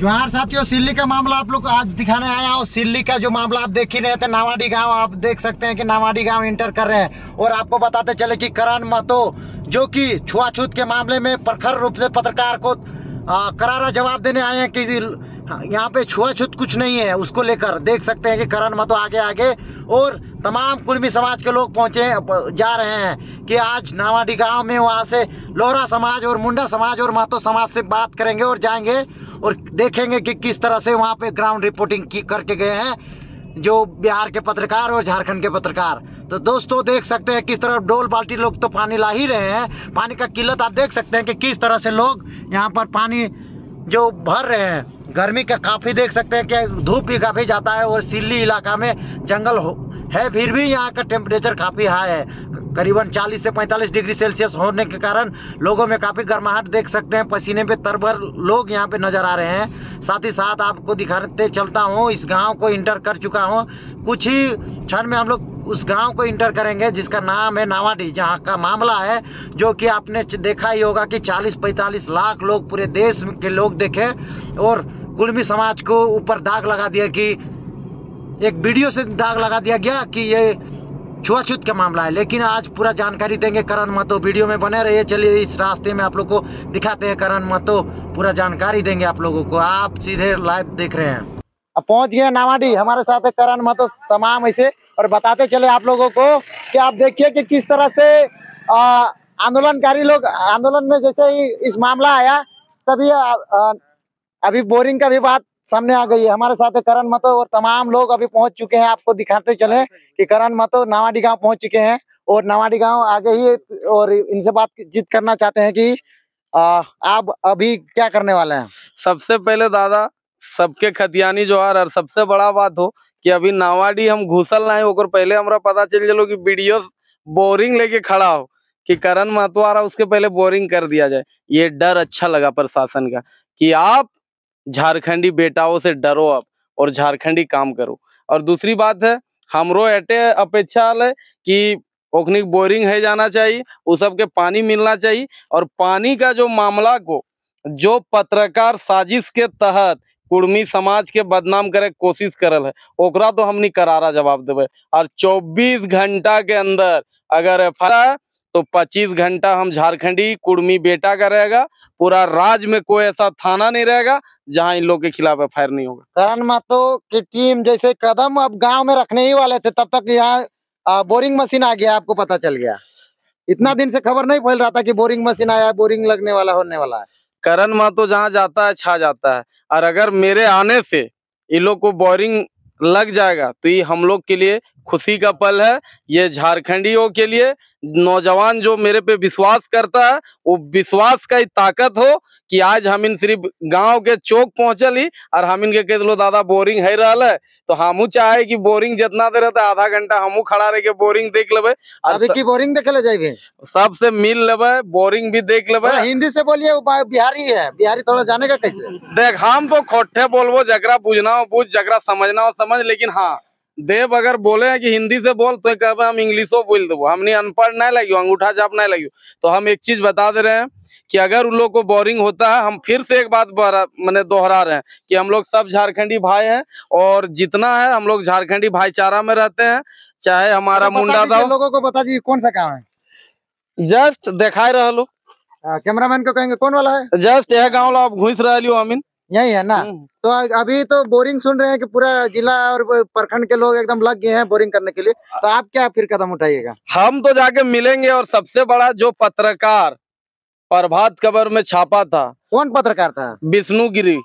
जोहार साथियों, सिल्ली का मामला आप लोग आज दिखाने आया हूँ। सिल्ली का जो मामला आप देख ही रहे थे, नावाडी गाँव, आप देख सकते हैं कि नावाडी गाँव इंटर कर रहे हैं और आपको बताते चले कि करण मतो जो कि छुआछूत के मामले में प्रखर रूप से पत्रकार को करारा जवाब देने आए हैं कि यहाँ पे छुआछूत कुछ नहीं है, उसको लेकर देख सकते हैं कि करण महतो आगे आगे, और तमाम कुर्मी समाज के लोग पहुँचे जा रहे हैं कि आज नावाडी गाँव में वहाँ से लोहरा समाज और मुंडा समाज और महतो समाज से बात करेंगे और जाएँगे और देखेंगे कि किस तरह से वहाँ पे ग्राउंड रिपोर्टिंग की, करके गए हैं, जो बिहार के पत्रकार और झारखंड के पत्रकार। तो दोस्तों, देख सकते हैं किस तरह डोल बाल्टी लोग तो पानी ला ही रहे हैं, पानी का किल्लत आप देख सकते हैं कि किस तरह से लोग यहाँ पर पानी जो भर रहे हैं। गर्मी का काफ़ी देख सकते हैं कि धूप भी काफ़ी जाता है और सिल्ली इलाका में जंगल हो, है, फिर भी यहाँ का टेम्परेचर काफ़ी हाई है। करीबन 40 से 45 डिग्री सेल्सियस होने के कारण लोगों में काफ़ी गर्माहट देख सकते हैं। पसीने पे तरभर लोग यहाँ पे नज़र आ रहे हैं। साथ ही साथ आपको दिखाते चलता हूँ, इस गाँव को इंटर कर चुका हूँ। कुछ ही क्षण में हम लोग उस गाँव को इंटर करेंगे, जिसका नाम है नावाडी जहाँ का मामला है, जो कि आपने देखा ही होगा कि 40-45 लाख लोग पूरे देश के लोग देखे और कुर्मी समाज को ऊपर दाग लगा दिया कि, एक वीडियो से दाग लगा दिया गया कि ये छुआछूत का मामला है। लेकिन आज पूरा जानकारी देंगे करण महतो वीडियो में बने रहिए। चलिए इस रास्ते में आप लोग को दिखाते हैं करण महतो। पूरा जानकारी देंगे आप लोगों को। आप सीधे लाइव देख रहे हैं। अब पहुँच गए नावाडी। हमारे साथ है करण महतो तमाम ऐसे। और बताते चले आप लोगों को कि आप देखिए कि किस तरह से आंदोलनकारी लोग, आंदोलन में जैसे ही इस मामला आया, तभी अभी बोरिंग का भी बात सामने आ गई है। हमारे साथ है करण मतो और तमाम लोग अभी पहुँच चुके हैं। आपको दिखाते चले कि करण मतो नवाडी गाँव पहुँच चुके हैं और नवाडी गाँव आगे ही और इनसे बातचीत करना चाहते हैं कि आ, आप अभी क्या करने वाले हैं? सबसे पहले दादा सबके खतियानी जोहार और सबसे बड़ा बात हो कि अभी नावाडी हम घुसल ना है पहले हमारा पता चल चलो कि वीडियो बोरिंग लेके खड़ा हो कि करण महतो आ रहा उसके पहले बोरिंग कर दिया जाए। ये डर अच्छा लगा प्रशासन का कि आप झारखंडी बेटाओं से डरो अब और झारखंडी काम करो। और दूसरी बात है, हमरो एटे अपेक्षा है कि ओखनिक बोरिंग है जाना चाहिए उस सब के पानी मिलना चाहिए और पानी का जो मामला को, जो पत्रकार साजिश के तहत कुर्मी समाज के बदनाम करे कोशिश करल है, ओकरा तो हमनी करारा जवाब देवे और 24 घंटा के अंदर अगर एफ़ तो 25 घंटा हम झारखंडी कुर्मी बेटा का रहेगा पूरा राज्य में कोई ऐसा थाना नहीं रहेगा जहाँ इन लोग के खिलाफ एफ़ नहीं होगा। करण महतो की टीम जैसे कदम अब गाँव में रखने ही वाले थे तब तक यहाँ बोरिंग मशीन आ गया आपको पता चल गया। इतना दिन से खबर नहीं फैल रहा था कि बोरिंग मशीन आया बोरिंग लगने वाला होने वाला है। करण महतो जहाँ जाता है छा जाता है। और अगर मेरे आने से इन लोग को बोरिंग लग जाएगा तो ये हम लोग के लिए खुशी का पल है। ये झारखंडियों के लिए नौजवान जो मेरे पे विश्वास करता है वो विश्वास का ही ताकत हो कि आज हम इन सिर्फ़ गाँव के चौक पहुंचल ही और हम इनके कह दो दादा बोरिंग है रहा है। तो हमू चाहे कि बोरिंग जितना देर रहता आधा घंटा हमू खड़ा रह के बोरिंग देख लेबे। अभी की बोरिंग देख ले जाए सबसे मिल लेबे बोरिंग भी देख लेबे। हिंदी से बोलिए बिहारी है। बिहारी थोड़ा जाने का कैसे? देख हम तो खोटे बोलबो जगरा बुझना हो बुझ जगरा समझना हो समझ लेकिन हाँ देव अगर बोले हैं कि हिंदी से बोल तो कहे हम इंग्लिशो बोल देव हमने अनपढ़ नहीं लगी अंगूठा जाप नहीं लगी तो हम एक चीज़ बता दे रहे हैं कि अगर उन लोग को बोरिंग होता है हम फिर से एक बात मैंने दोहरा रहे हैं कि हम लोग सब झारखंडी भाई हैं और जितना है हम लोग झारखंडी भाईचारा में रहते हैं। चाहे हमारा मुंडा था लोगों को बता दीजिए कौन सा काम है? जस्ट दिखाई रहा लो कैमरामैन को कहेंगे कौन वाला है? जस्ट यह गाँव आप घुस रहे हो अमीन। यही है ना? तो अभी तो बोरिंग सुन रहे हैं कि पूरा जिला और प्रखंड के लोग एकदम लग गए हैं बोरिंग करने के लिए। तो आप क्या फिर कदम उठाइएगा? हम तो जाके मिलेंगे और सबसे बड़ा जो पत्रकार प्रभात खबर में छापा था कौन पत्रकार था? विष्णु गिरी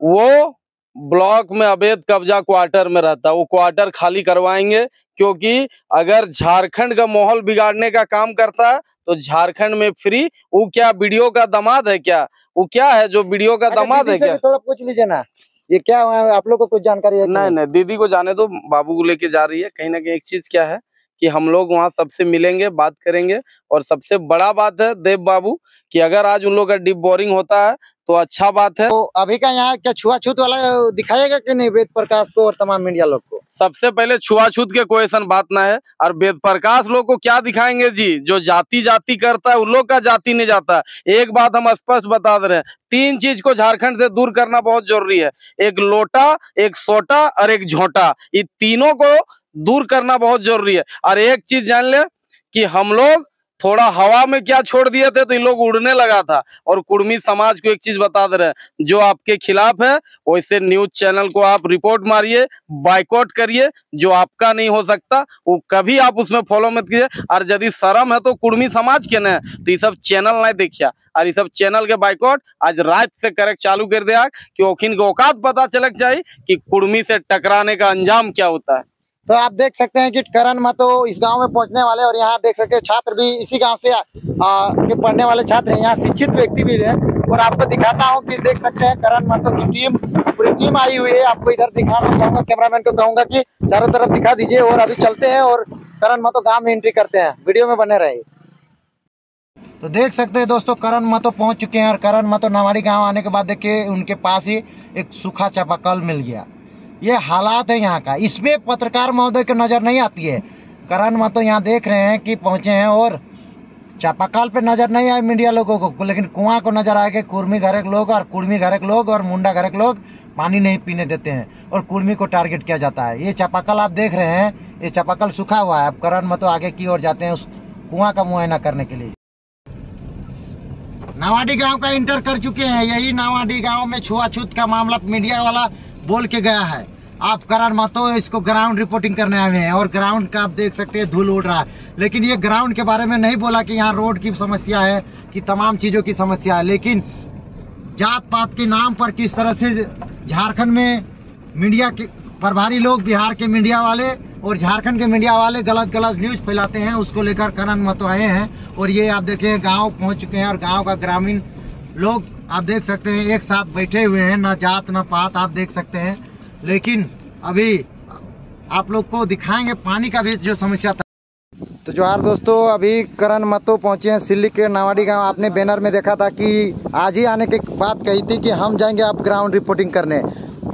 वो ब्लॉक में अवैध कब्जा क्वार्टर में रहता है। वो क्वार्टर खाली करवाएँगे क्योंकि अगर झारखंड का माहौल बिगाड़ने का काम करता है तो झारखंड में फ्री। वो क्या वीडियो का दमाद है क्या? वो क्या है जो वीडियो का दमाद है क्या? थोड़ा पूछ लीजिए ना। ये क्या आप लोग को कुछ जानकारी है नहीं नहीं? दीदी को जाने दो बाबू को लेके जा रही है। कहीं ना कहीं एक चीज़ क्या है कि हम लोग वहाँ सबसे मिलेंगे बात करेंगे। और सबसे बड़ा बात है देव बाबू कि अगर आज उन लोग का डिप बोरिंग होता है तो अच्छा बात है। तो अभी का यहाँ क्या छुआछूत वाला दिखाएगा कि नहीं वेद प्रकाश को और तमाम मीडिया लोग को? सबसे पहले छुआछूत के कोई ऐसा बात ना है और वेद प्रकाश लोग को क्या दिखाएँगे जी? जो जाति जाति करता है उन लोग का जाति नहीं जाता। एक बात हम स्पष्ट बता दे रहे हैं तीन चीज़ को झारखंड से दूर करना बहुत ज़रूरी है। एक लोटा एक सोटा और एक झोटा। ये तीनों को दूर करना बहुत ज़रूरी है। और एक चीज़ जान ले कि हम लोग थोड़ा हवा में क्या छोड़ दिए थे तो इन लोग उड़ने लगा था। और कुर्मी समाज को एक चीज़ बता दे रहे हैं, जो आपके खिलाफ है वैसे न्यूज़ चैनल को आप रिपोर्ट मारिए, बाइकआउट करिए, जो आपका नहीं हो सकता, वो कभी आप उसमें फॉलो मत कीजिए। और यदि शर्म है तो कुर्मी समाज के न तो ये सब चैनल नहीं देखिया। और ये सब चैनल के बाइकआउट आज रात से करेक्ट चालू कर दिया कि ओखिन के औकात पता चलक चाहिए कि कुर्मी से टकराने का अंजाम क्या होता है। तो आप देख सकते हैं कि करण महतो इस गाँव में पहुँचने वाले और यहाँ देख सकते हैं छात्र भी इसी गाँव से आ, के पढ़ने वाले छात्र हैं। यहाँ शिक्षित व्यक्ति भी हैं और आपको दिखाता हूँ कि देख सकते हैं करण महतो की टीम पूरी टीम आई हुई है। आपको इधर दिखाना चाहूँगा कैमरामैन को कहूँगा कि चारों तरफ़ दिखा दीजिए और अभी चलते हैं और करण महतो गाँव में एंट्री करते हैं। वीडियो में बने रहे तो देख सकते हैं दोस्तों करण महतो पहुँच चुके हैं और करण महतो नवाड़ी गाँव आने के बाद देखिए उनके पास ही एक सूखा चापाकल मिल गया। ये हालात है यहाँ का। इसमें पत्रकार महोदय की नज़र नहीं आती है। करण महतो यहाँ देख रहे हैं कि पहुँचे हैं और चापाकल पे नज़र नहीं आए मीडिया लोगों को लेकिन कुआँ को नज़र आ गए कुर्मी घरक लोग और कुर्मी घरक लोग और मुंडा घरक लोग पानी नहीं पीने देते हैं और कुर्मी को टारगेट किया जाता है। ये चापाकल आप देख रहे हैं, ये चापाकल सूखा हुआ है। अब करण महतो आगे की ओर जाते हैं उस कुआँ का मुआयना करने के लिए। नावाडी गाँव का इंटर कर चुके हैं। यही नावाडी गाँव में छुआछूत का मामला मीडिया वाला बोल के गया है। आप करण महतो इसको ग्राउंड रिपोर्टिंग करने आए हैं। और ग्राउंड का आप देख सकते हैं, धूल उड़ रहा है। लेकिन ये ग्राउंड के बारे में नहीं बोला कि यहाँ रोड की समस्या है, कि तमाम चीज़ों की समस्या है। लेकिन जात पात के नाम पर किस तरह से झारखंड में मीडिया के प्रभारी लोग, बिहार के मीडिया वाले और झारखंड के मीडिया वाले गलत गलत न्यूज़ फैलाते हैं, उसको लेकर करण महतो आए हैं। और ये आप देखें, गाँव पहुँच चुके हैं और गाँव का ग्रामीण लोग, आप देख सकते हैं, एक साथ बैठे हुए हैं, ना जात, ना पात, आप देख सकते हैं। लेकिन अभी आप लोग को दिखाएँगे पानी का भी जो समस्या था। तो जोहार दोस्तों, अभी करण मतो पहुँचे हैं सिल्ली के नावाडी गाँव। आपने बैनर में देखा था कि आज ही आने की बात कही थी कि हम जाएँगे आप ग्राउंड रिपोर्टिंग करने।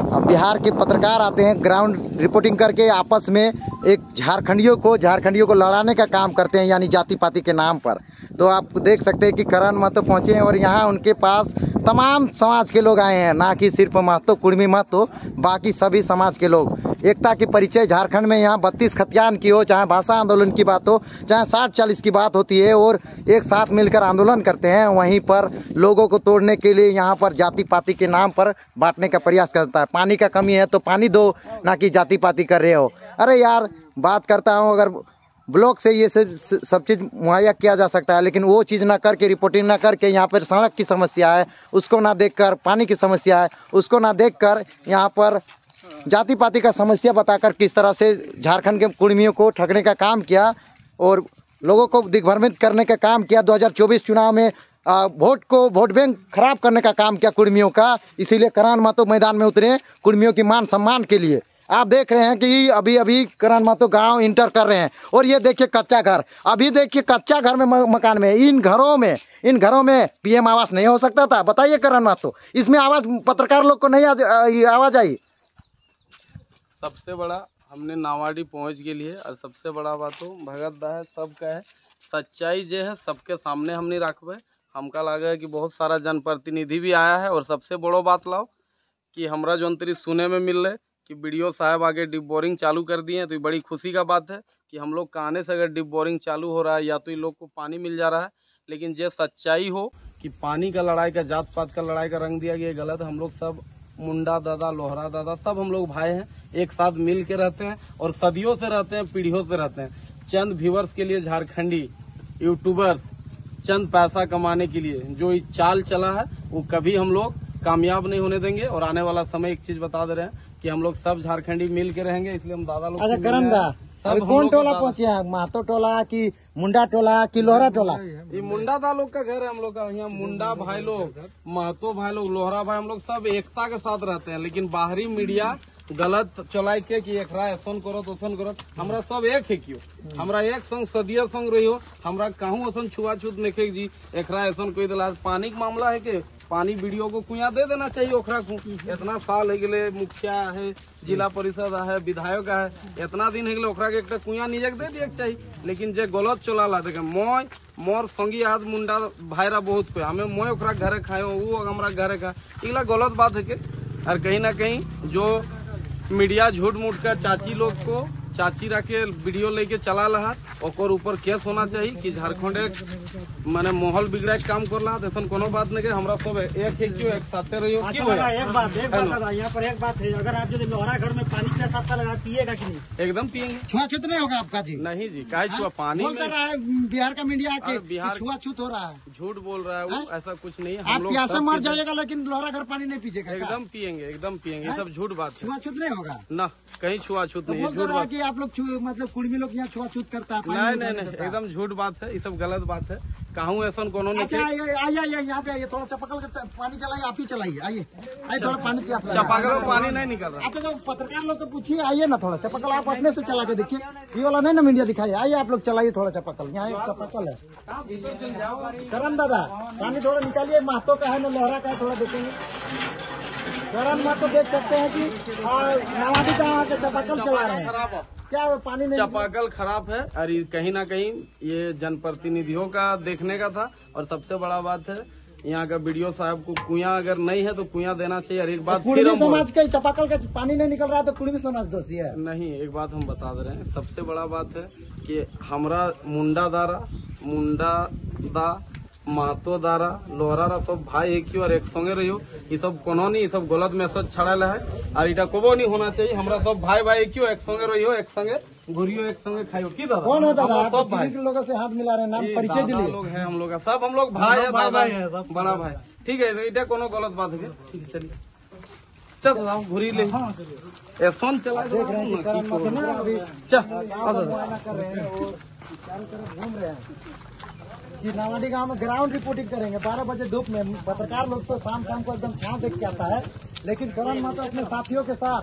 बिहार के पत्रकार आते हैं ग्राउंड रिपोर्टिंग करके आपस में एक झारखंडियों को झारखंडियों को लड़ाने का काम करते हैं, यानी जाति पाति के नाम पर। तो आप देख सकते हैं कि करण महतो पहुँचे हैं और यहाँ उनके पास तमाम समाज के लोग आए हैं, ना कि सिर्फ़ महतो कुर्मी महतो, बाकी सभी समाज के लोग। एकता की परिचय, झारखंड में यहाँ बत्तीस खतियान की हो, चाहे भाषा आंदोलन की बात हो, चाहे साठ चालीस की बात होती है, और एक साथ मिलकर आंदोलन करते हैं, वहीं पर लोगों को तोड़ने के लिए यहाँ पर जाति पाति के नाम पर बांटने का प्रयास करता है। पानी का कमी है तो पानी दो, ना कि जाति पाति कर रहे हो। अरे यार, बात करता हूँ, अगर ब्लॉक से ये सब सब चीज़ मुहैया किया जा सकता है, लेकिन वो चीज़ ना करके, रिपोर्टिंग ना करके यहाँ पर सड़क की समस्या है, उसको ना देखकर, पानी की समस्या है, उसको ना देखकर यहाँ पर जाति पाति का समस्या बताकर किस तरह से झारखंड के कुर्मियों को ठगने का काम किया और लोगों को दिग्भ्रमित करने का काम किया। 2024 चुनाव में वोट को वोट बैंक खराब करने का काम किया कुर्मियों का, इसीलिए करण महतो मैदान में उतरे कुर्मियों की मान सम्मान के लिए। आप देख रहे हैं कि अभी अभी करण महतो गाँव इंटर कर रहे हैं। और ये देखिए कच्चा घर। अभी देखिए कच्चा घर में मकान में, इन घरों में, इन घरों में पीएम आवास नहीं हो सकता था। बताइए करण महतो इसमें आवाज़, पत्रकार लोग को नहीं आवाज़ आई? सबसे बड़ा, हमने नावाडी पहुँच के लिए, और सबसे बड़ा बात हो भगत दा है, सबका है। सच्चाई जो है, सबके सामने हम नहीं रखबे। हमका लगे कि बहुत सारा जनप्रतिनिधि भी आया है और सबसे बड़ो बात लाओ कि हमारा जो अंतरी सुने में मिल रहे कि वीडियो साहब आगे डिप बोरिंग चालू कर दिए हैं तो ये बड़ी खुशी का बात है कि हम लोग कहने से अगर डिप बोरिंग चालू हो रहा है या तो इन लोग को पानी मिल जा रहा है लेकिन जो सच्चाई हो कि पानी का लड़ाई का जात पात का लड़ाई का रंग दिया गया गलत। हम लोग सब, मुंडा दादा, लोहरा दादा, सब हम लोग भाई हैं, एक साथ मिल के रहते हैं और सदियों से रहते हैं, पीढ़ियों से रहते हैं चंद व्यूवर्स के लिए झारखंडी यूट्यूबर्स चंद पैसा कमाने के लिए। जो ये चाल चला है वो कभी हम लोग कामयाब नहीं होने देंगे। और आने वाला समय एक चीज़ बता दे रहे हैं कि हम लोग सब झारखंडी मिल के रहेंगे इसलिए हम दादा लोग से अच्छा। सब कौन टोला पहुँचे हैं? महतो टोला कि मुंडा टोला कि लोहरा टोला? ये मुंडा दा लोग का घर है हम लोग का यहाँ मुंडा भाई लोग महतो भाई लोग लोहरा भाई हम लोग सब एकता के साथ रहते हैं। लेकिन बाहरी मीडिया गलत चलाई के कि एकरा ऐसन करत, ओसन करत। हमरा सब एक है क्यों? हमरा एक संग, सदिया संग रहियो। हमरा कहूँ ऐसन छुआछूत नहीं जी। एक ऐसन कोई दिला पानी के मामला है के? पानी वीडियो को कुया दे देना चाहिए ओकरा को? इतना साल है गेले, मुखिया है, जिला परिषद है, विधायक है। इतना दिन है गेले, ओकरा के एकटा कुया निजक दे दिए चाहिए लेकिन जे गलत चलाला, देखे, मोय, मोर संगी आज मुंडा भाईरा बहुत कोई हमें मोय ओकरा घरे खायो वो हमरा घरे खा। इला गलत बात है के? और कहीं ना कहीं जो मीडिया झूठ मूठ का चाची लोग को चाची रखे वीडियो लेके चला रहा। और ऊपर केस होना चाहिए कि झारखंड एक माने माहौल बिगड़ा के काम कर रहा ऐसा कोनो बात नहीं के हमरा सब एक एक क्यों एक साथे रहियो अच्छा क्यों एक बात एक बात यहाँ पर एक बात है। अगर आप यदि लोहरा घर में पानी के साथ लगा पिएगा कि नहीं? एकदम पियेंगे छुआछूत नहीं होगा आपका जी? नहीं जी काहे छुआ? पानी बोल रहा है बिहार का मीडिया के बिहार- छुआछूत हो रहा है। झूठ बोल रहा है वो ऐसा कुछ नहीं है। आप लोग प्यासे मर जाइएगा लेकिन लोहरा घर पानी नहीं पीजिएगा। एकदम पियेंगे एकदम पियेंगे सब झूठ बात है। छुआछूत नहीं होगा। न कहीं छुआछूत तो नहीं है झूठ है बात कि आप लोग मतलब कुर्मी लोग यहाँ छुआछूत करता है नहीं नहीं नहीं एकदम झूठ बात है ये सब गलत बात है। कहूँ ऐसा कोनो नहीं अच्छा आइए आइए यहाँ पे आइए थोड़ा चपकल का पानी चलाइए आप ही चलाइए आइए। आइए थोड़ा पानी पिया चापाकल में पानी नहीं निकल रहा। आप तो पत्रकार लोग को पूछिए आइए ना थोड़ा चपकल आप अपने से चला के देखिए। ये वाला नहीं ना मीडिया दिखाइए आइए आप लोग चलाइए थोड़ा चपकल यहाँ चपकल है। करण दादा पानी थोड़ा निकालिए महतो का है ना लोहरा का है थोड़ा देखेंगे। करण महतो देख सकते हैं कि नवादी का के चपकल चला रहे हैं। क्या वो पानी नहीं चापाकल खराब है। ये कहीं ना कहीं ये जनप्रतिनिधियों का देखने का था। और सबसे बड़ा बात है यहाँ का वीडियो साहब को कुआँ अगर नहीं है तो कुआँ देना चाहिए। और एक बात फिर हम बोल- समाज के चपाकल का पानी नहीं निकल रहा तो कुर्मी समाज दोषी है। नहीं एक बात हम बता दे रहे हैं। सबसे बड़ा बात है कि हमारा मुंडा दारा मुंडा दा मातो दारा लोहरा रा सब भाई एक ही और एक संगे रहियो। ये सब कोनो नहीं ये सब गलत मैसेज छड़ल है। और इटा कोबो नहीं होना चाहिए। हमरा सब भाई भाई एक ही एक संगे रहियो एक संगे घुरियो एक संगे खाइयो। की दादा? कौन है दादा? सब भाई। लोगों से हाथ मिला रहे नाम परिचय दिलिए लोग हैं हम लोग। का सब हम लोग भाई है दादा। भाई हैं, सब। बड़ा भाई। ठीक है इटा कोनो गलत बात है ठीक है चलिए। चल दादा घुरी ले। ए सोन चला देख रहे हैं कि मत ना अभी चल गाँव का कर रहे हैं चारों तरफ़ घूम रहे हैं। कि नावाडी गाँव में ग्राउंड रिपोर्टिंग करेंगे। बारह बजे धूप में पत्रकार लोग तो शाम शाम को एकदम छाव देख के आता है। लेकिन करण महतो अपने साथियों के साथ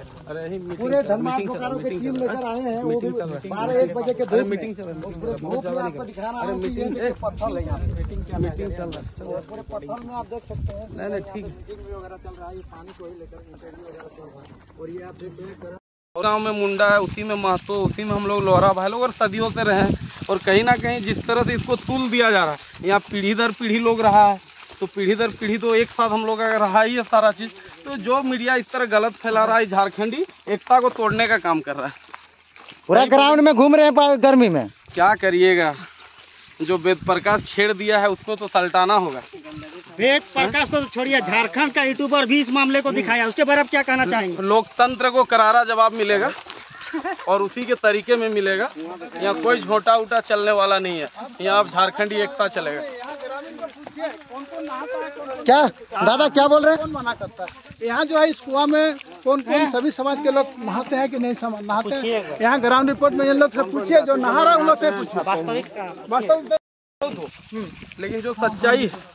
पूरे रहा- बोकारो की टीम लेकर आए हैं। वो भी। बारह एक बजे के धूप मीटिंग पूरे चल रहा धूप में आपको दिखा रहा हूँ मीटिंग- पत्थर है यहाँ मीटिंग चल रहा है। पूरे पत्थर में आप देख सकते हैं नहीं, नहीं, ठीक। मीटिंग वगैरह चल रहा है पानी को ही लेकर इंटरव्यू वगैरह चल रहा है। और ये आप देख रहे हैं गाँव में मुंडा है उसी में महतो उसी में हम लोग लोहरा भाई लोग और सदियों से रहे हैं। और कहीं ना कहीं जिस तरह से इसको तुल दिया जा रहा है यहाँ पीढ़ी दर पीढ़ी लोग रहा है तो पीढ़ी दर पीढ़ी तो एक साथ हम लोग का रहा ही है सारा चीज़। तो जो मीडिया इस तरह गलत फैला रहा है झारखंडी एकता को तोड़ने का काम कर रहा है। पूरा ग्राउंड में घूम रहे हैं गर्मी में। क्या करिएगा? जो वेद प्रकाश छेड़ दिया है उसको तो सल्टाना होगा। वेद प्रकाश को छोड़िए झारखंड का यूट्यूबर भी इस मामले को दिखाया उसके बारे में क्या कहना चाहेंगे? लोकतंत्र को करारा जवाब मिलेगा और उसी के तरीके में मिलेगा। यहाँ कोई झोटा उटा चलने वाला नहीं है। यहाँ अब झारखंडी एकता चलेगा। क्या? दादा क्या बोल रहे हैं? मना करता है? यहाँ जो है इस कुआ में कौन कौन सभी समाज के लोग नहाते हैं कि नहीं सम- नहाते हैं? यहाँ ग्राउंड रिपोर्ट में इन लोग से पूछिए जो नहा रहा है उन लोग से पूछिए। वास्तविक वास्तविक लेकिन जो सच्चाई है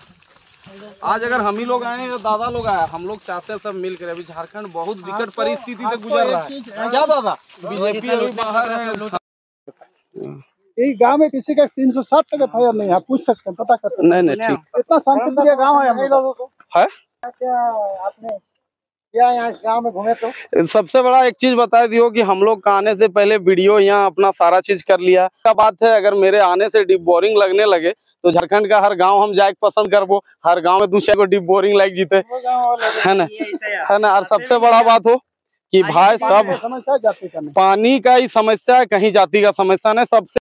आज अगर हम ही लोग आए या दादा लोग आए हम लोग चाहते हैं सब मिलकर अभी झारखंड बहुत विकट परिस्थिति से गुजर रहा है। क्या दादा? बीजेपी अभी बाहर है। यही गाँव में किसी का तीन सौ साठ तक एफ़ नहीं है पूछ सकते हैं पता कर नहीं नहीं ठीक। इतना शांति प्रिय गाँव है हम लोगों को। है? आपने क्या यहाँ इस गाँव में घूमे तो? सबसे बड़ा एक चीज़ बता दियो कि हम लोग का आने से पहले वीडियो यहाँ अपना सारा चीज़ कर लिया। क्या बात है अगर मेरे आने से डिप बोरिंग लगने लगे तो झारखंड का हर गाँव हम जाए पसंद करबो। हर गाँव में दूसरे को डीप बोरिंग लाइक जीते। है ना? है। ना? और सबसे बड़ा बात हो कि भाई सब समस्या जाति का पानी का ही समस्या है कहीं जाति का समस्या नहीं। सबसे